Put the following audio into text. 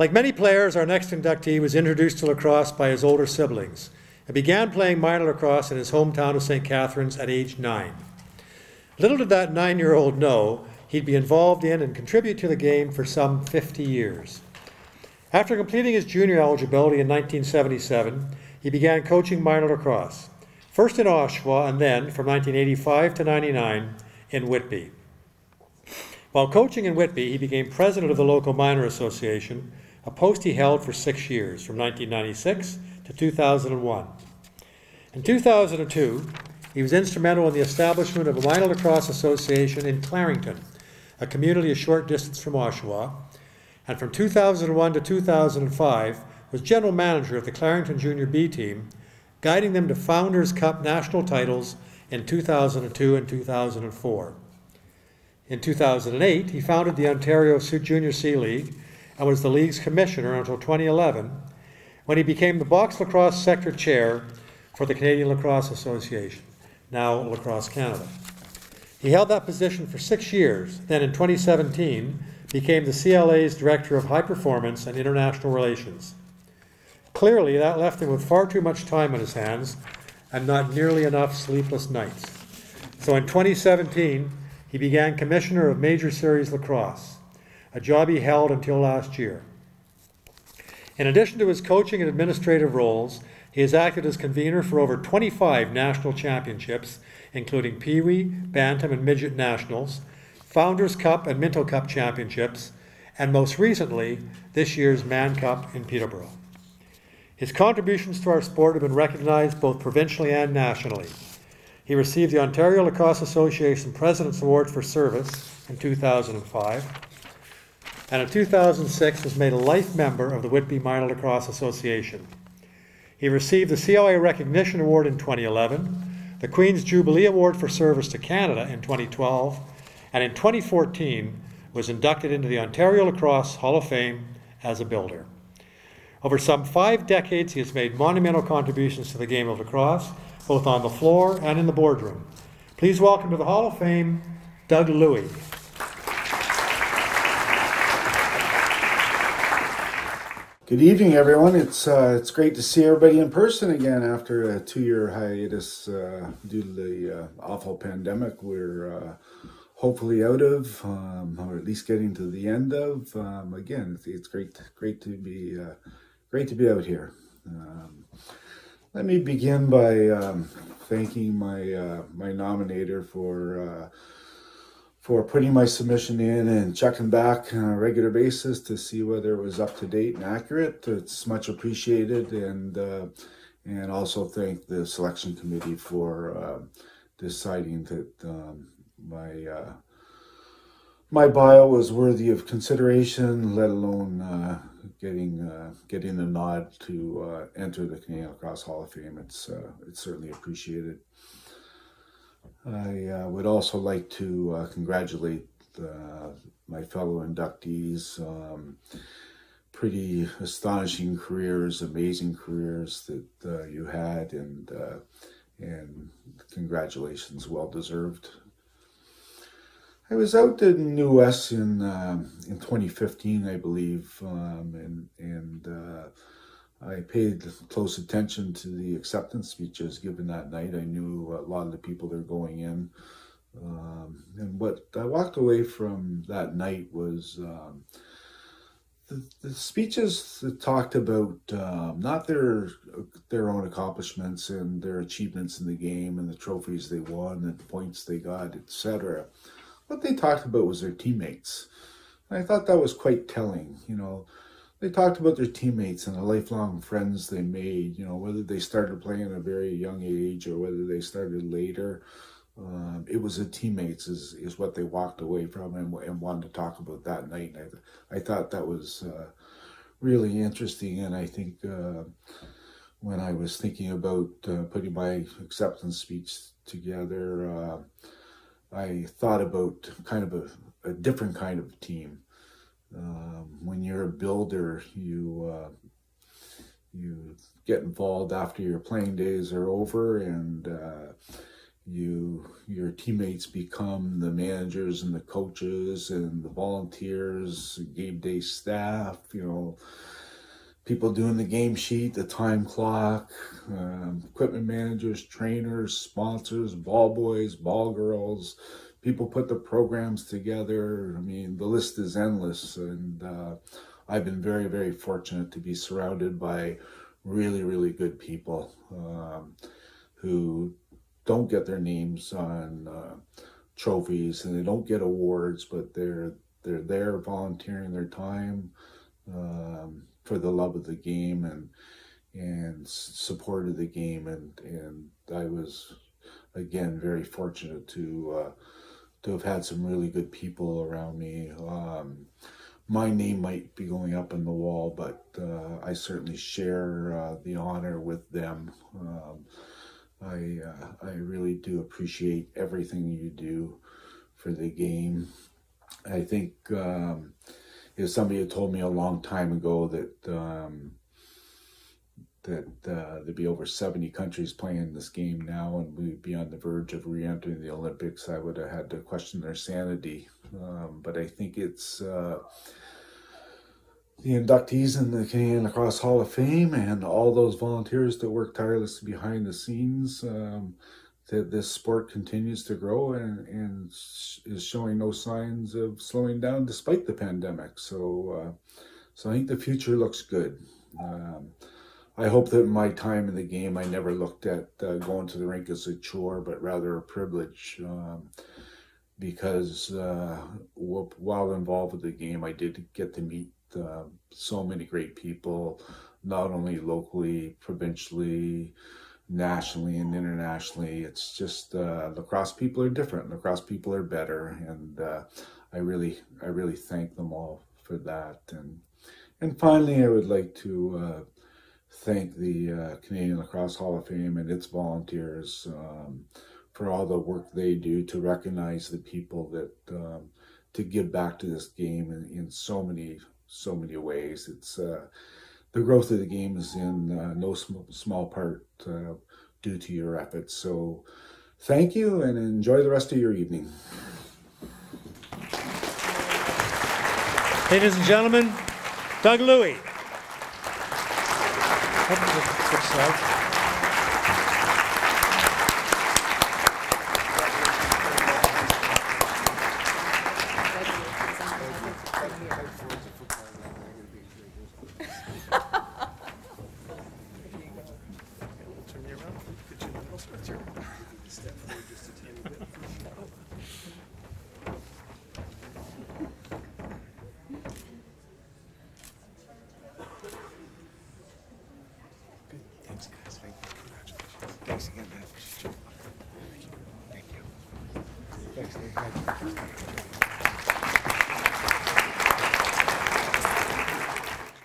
Like many players, our next inductee was introduced to lacrosse by his older siblings and began playing minor lacrosse in his hometown of St. Catharines at age nine. Little did that nine year old know he'd be involved in and contribute to the game for some 50 years. After completing his junior eligibility in 1977, he began coaching minor lacrosse, first in Oshawa and then, from 1985 to 99, in Whitby. While coaching in Whitby, he became president of the local minor association, a post he held for six years, from 1996 to 2001. In 2002, he was instrumental in the establishment of a minor lacrosse association in Clarington, a community a short distance from Oshawa, and from 2001 to 2005 was general manager of the Clarington Junior B team, guiding them to Founders Cup national titles in 2002 and 2004. In 2008, he founded the Ontario Junior C League and was the league's commissioner until 2011, when he became the box lacrosse sector chair for the Canadian Lacrosse Association, now Lacrosse Canada. He held that position for six years, then in 2017 became the CLA's Director of High Performance and International Relations. Clearly, that left him with far too much time on his hands and not nearly enough sleepless nights. So in 2017, he began Commissioner of Major Series Lacrosse, a job he held until last year. In addition to his coaching and administrative roles, he has acted as convener for over 25 national championships, including Pee Wee, Bantam, and Midget Nationals, Founders Cup and Minto Cup championships, and most recently, this year's Mann Cup in Peterborough. His contributions to our sport have been recognized both provincially and nationally. He received the Ontario Lacrosse Association President's Award for Service in 2005, and in 2006 was made a life member of the Whitby Minor Lacrosse Association. He received the CLA Recognition Award in 2011, the Queen's Jubilee Award for Service to Canada in 2012, and in 2014 was inducted into the Ontario Lacrosse Hall of Fame as a builder. Over some five decades, he has made monumental contributions to the game of lacrosse, both on the floor and in the boardroom. Please welcome to the Hall of Fame, Doug Luey. Good evening, everyone. It's uh, it's great to see everybody in person again after a two-year hiatus uh, due to the uh, awful pandemic. We're uh, hopefully out of, um, or at least getting to the end of. Um, again, it's, great, great to be, uh, great to be out here. Um, let me begin by um, thanking my uh, my nominator for for putting my submission in and checking back on a regular basis to see whether it was up to date and accurate. It's much appreciated, and uh, and also thank the selection committee for uh, deciding that um, my uh, my bio was worthy of consideration, let alone uh, getting uh, getting the nod to uh, enter the Canadian Lacrosse Hall of Fame. It's it's certainly appreciated. I uh, would also like to congratulate my fellow inductees. Um, pretty astonishing careers, amazing careers that you had, and and congratulations, well deserved. I was out in New West in uh, in 2015, I believe, um, and and uh, I paid close attention to the acceptance speeches given that night. I knew a lot of the people that are going in, um, and what I walked away from that night was. Um, the, the, speeches that talked about um, not their their own accomplishments and their achievements in the game and the trophies they won and the points they got, etc what they talked about was their teammates. And I thought that was quite telling. You know, they talked about their teammates and the lifelong friends they made, you know, whether they started playing at a very young age or whether they started later. Um, it was the teammates is, is what they walked away from and, and wanted to talk about that night. And I, I thought that was uh, really interesting. And I think uh, when I was thinking about uh, putting my acceptance speech together, uh, I thought about kind of a, a different kind of team. Um, when you're a builder, you uh, you get involved after your playing days are over, and uh, you your teammates become the managers and the coaches and the volunteers, game day staff. You know, people doing the game sheet, the time clock, um, equipment managers, trainers, sponsors, ball boys, ball girls. People put the programs together. I mean, the list is endless, and uh, I've been very, very fortunate to be surrounded by really, really good people um, who don't get their names on uh, trophies and they don't get awards, but they're they're there volunteering their time um, for the love of the game and and support of the game and and I was again very fortunate to uh, to have had some really good people around me. Um, my name might be going up on the wall, but uh, I certainly share uh, the honor with them. Um, I uh, I really do appreciate everything you do for the game. I think um, if somebody had told me a long time ago that um, that uh, there'd be over 70 countries playing this game now and we'd be on the verge of re-entering the Olympics, I would have had to question their sanity. Um, but I think it's uh, the inductees in the Canadian Lacrosse Hall of Fame and all those volunteers that work tirelessly behind the scenes. Um, that this sport continues to grow and, and is showing no signs of slowing down despite the pandemic. So, uh, so I think the future looks good. Um, I hope that in my time in the game, I never looked at uh, going to the rink as a chore, but rather a privilege. Um, because uh, while involved with the game, I did get to meet uh, so many great people, not only locally, provincially, nationally, and internationally. It's just uh, lacrosse people are different. Lacrosse people are better, and uh, I really, I really thank them all for that. And and finally, I would like to uh, thank the uh, Canadian Lacrosse Hall of Fame and its volunteers. Um, for all the work they do to recognize the people that um, to give back to this game in, in so many so many ways. It's uh, the growth of the game is in uh, no small, small part uh, due to your efforts. So thank you and enjoy the rest of your evening. Ladies and gentlemen, Doug Luey. Thanks, guys. Thank you. Congratulations. Thanks again, man. Thank you. Thanks, Dave.